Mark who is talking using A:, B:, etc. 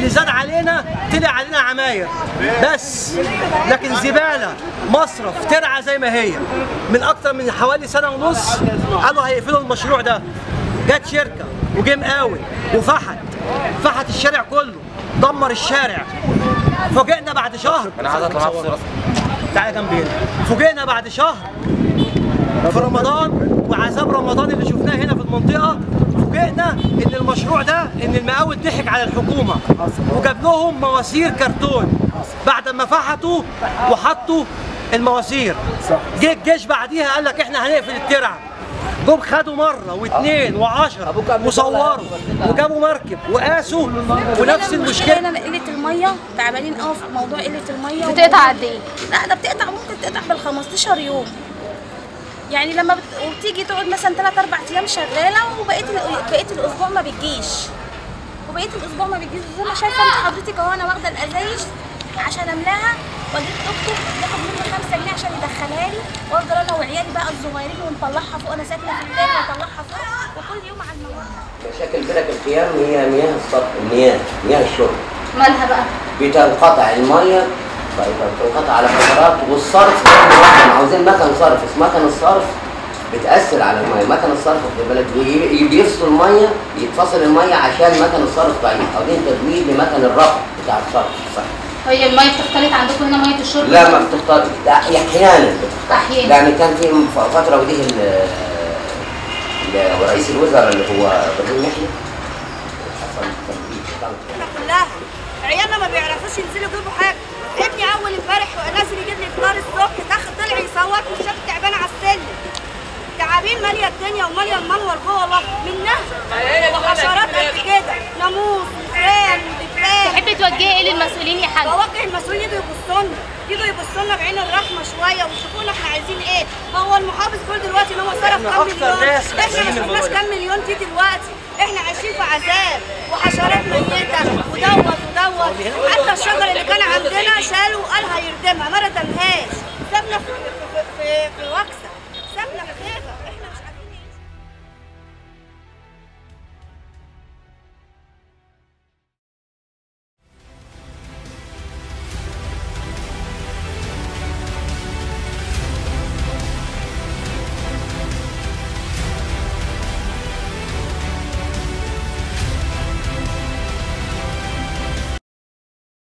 A: اللي زاد علينا طلع علينا عماير. بس. لكن زبالة مصرف ترعى زي ما هي. من أكتر من حوالي سنة ونص قالوا هيقفلوا المشروع ده. جت شركة وجه مقاول وفحت. فحت الشارع كله. دمر الشارع. فوجئنا بعد شهر.
B: أنا عايز أطلع معاك
A: تعالى جنبي هنا فوجئنا بعد شهر. في رمضان وعذاب رمضان اللي شفناه هنا في المنطقة فوجئنا إن المشروع ده إن المقاول ضحك على الحكومة. وجاب لهم مواسير كرتون. بعد ما فحطوا وحطوا المواسير. جه الجيش بعديها قال لك إحنا هنقفل الترع جم خدوا مرة واثنين وعشرة وصوروا وجابوا مركب وقاسوا. ونفس المشكلة
C: أنا قله المية. تعبانين قوي في موضوع قلة المية.
D: بتقطع قد إيه؟
C: لا ده بتقطع ممكن تقطع بال 15 يوم. يعني لما بت... وبتيجي تقعد مثلا 3 4 أيام شغالة وبقيه ال... بقيه الأسبوع ما بتجيش. وبقيه الأسبوع ما بتجيش. زي ما شايفة انت حضرتك أهو أنا واخدة الأزايز عشان أملاها. واجيب دكتور ياخد مني 5 جنيه عشان يدخلها لي. وأفضل أنا وعيالي بقى الصغيرين ونطلعها فوق. أنا ساكنة في التاني واطلعها فوق. وكل يوم على المواد
E: مشاكل فرق القيام هي مياه الصرف المياه مياه الشرب.
D: مالها بقى؟
E: بتنقطع الميه طيب بتنقطع على فترات والصرف إحنا عاوزين مكن صرف. بس مكن الصرف بتأثر على المية. مكن الصرف خد بالك بي- بيفصل المية يتفصل المية عشان مكن الصرف ضعيف. عاوزين تدوير لمكن الرفع بتاع الصرف. صح.
D: هي المية بتختلط عندكم هنا مية الشرب؟
E: لا ما بتختار لا، أحيانا
D: أحياناً.
E: لأن كان في فترة وديه ال- ال- رئيس الوزراء اللي هو إبراهيم يحيى حصل
F: كلها عيالنا ما بيعرفوش ينزلوا يجيبوا حاجة. ابني اول امبارح نازل يجيب لي فطار الصبح دخل طلع يصور وشاف تعبان على السلم. تعابين ماليه الدنيا وماليه المنور جوه والله منها وحشرات قد كده. ناموس وفران ودبان
D: تحبي توجهي إيه للمسؤولين يا حاج؟
F: بوجه المسؤولين يجوا يبصوا لنا يجوا يبصوا لنا بعين الرحمة شوية ويشوفونا إحنا عايزين إيه. هو المحافظ كل دلوقتي إن هو صرف كام مليون.
A: إحنا
F: ما شفناش. كام مليون دي دلوقتي. إحنا عايشين في عذاب وحشرات ميتة. ودوت ودوت. شالوا وقال هيردمها ما ردمهاش سابنا في في في, في وكسه